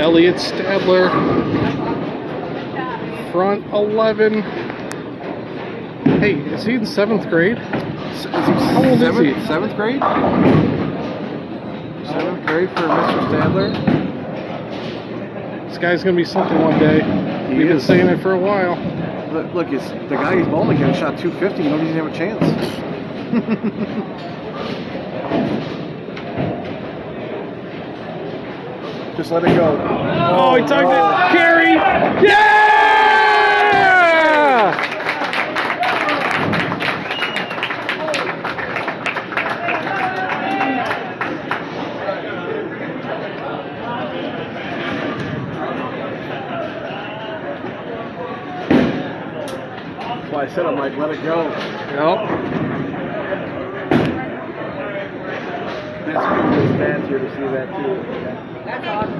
Elliott Stadler, front 11. Hey, is he in seventh grade? How old is seventh, he? Seventh grade? Seventh grade for Mr. Stadler? This guy's gonna be something one day. He We've been is. saying it for a while. Look, look it's, the guy he's bowling against shot 250. You know he doesn't have a chance. Just let it go. Oh, he tugged it. Carry. Yeah! That's why I said I'm like, let it go. Yep. That's good. It's fancier to see that too. That's awesome.